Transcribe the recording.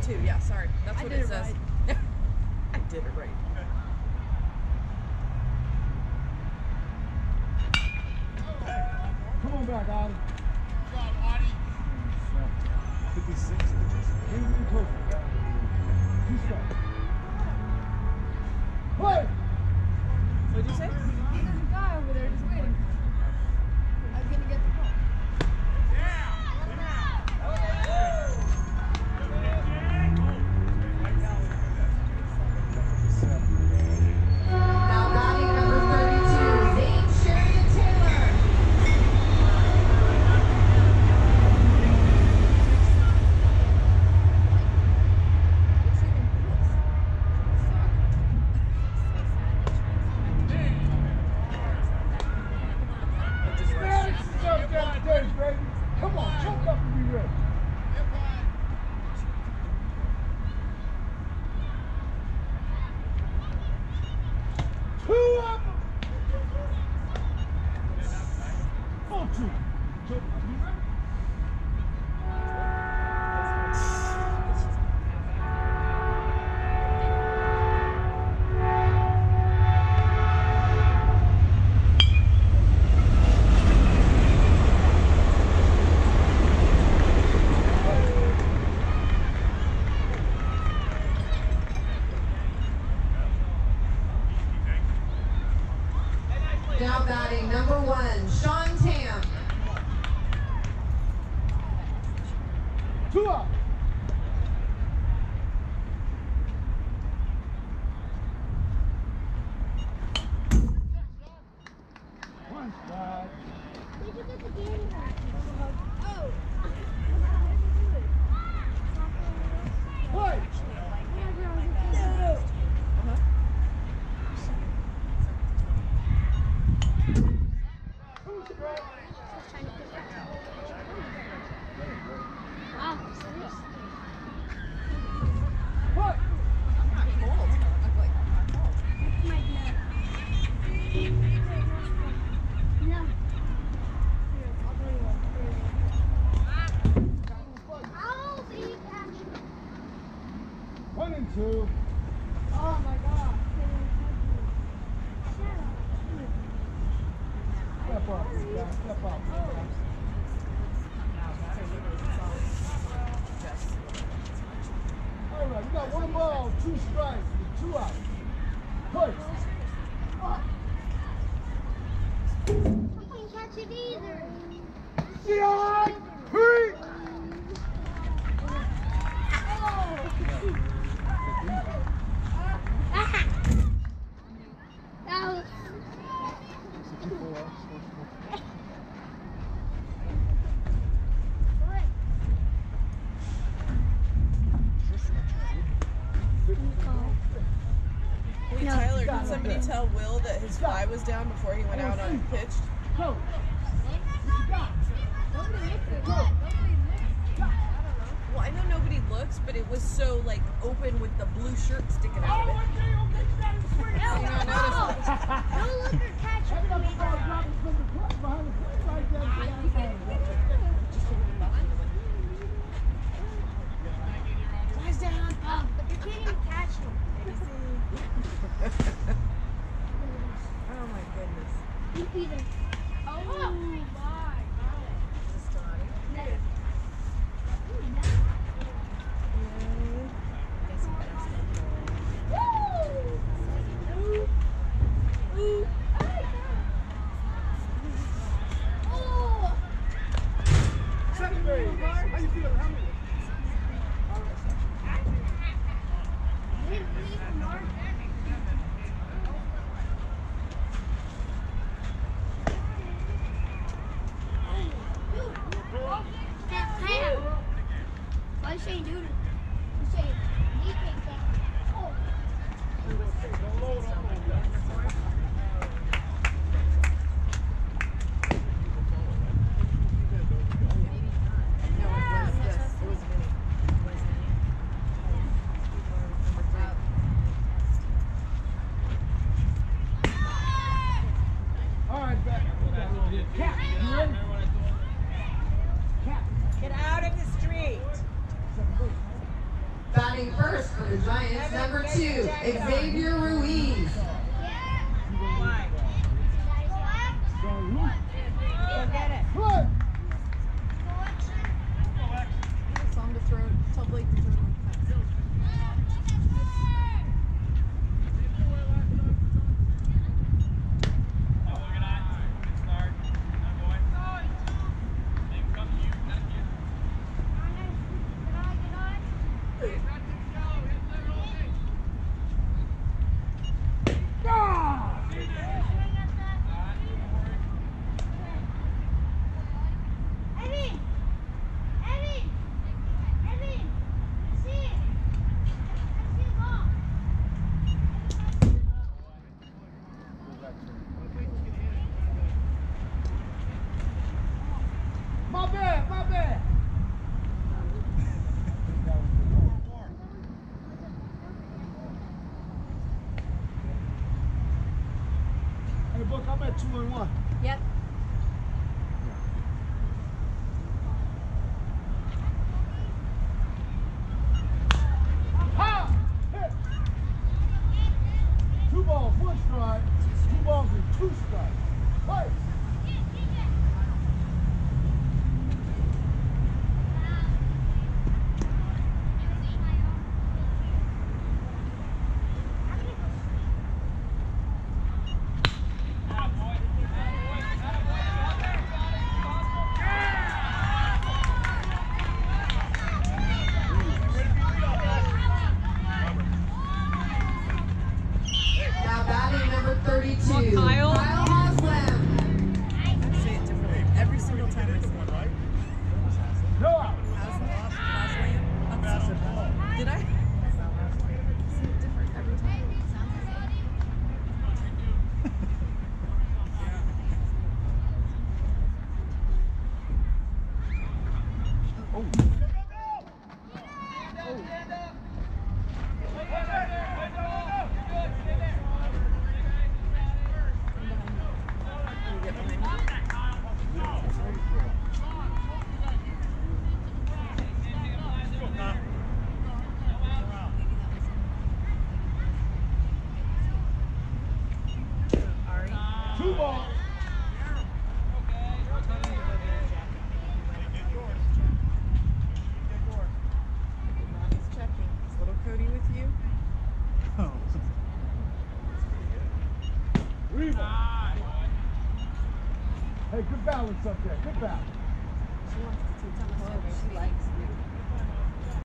02. Yeah, sorry. That's I what did it it says. I did it right. Come on back, Adi. 56 inches. Bring it closer. Two steps. Play! What'd you say? There's a guy over there just waiting. Two up. One strike. Play. Two strikes. Play. I'm not cold. I'm like, I'm not cold. Two. Oh my god. Step up, guy. Step up. All right, you got one ball, two strikes, two outs. Play. catch it either. Sean Creek. That was Wait, Tyler, did somebody tell Will that his fly was down before he went out on pitch? Go. Well, I know nobody looks, but it was so like open with the blue shirt sticking out of it. You know, I noticed that. no look or catch I'm saying, dude, I was saying, he picked. Oh. batting first for the Giants, number two, Xavier Ruiz. Tell Blake to throw. two and one. Yep. Hey, good balance up there. Good balance. She wants to teach. She likes you.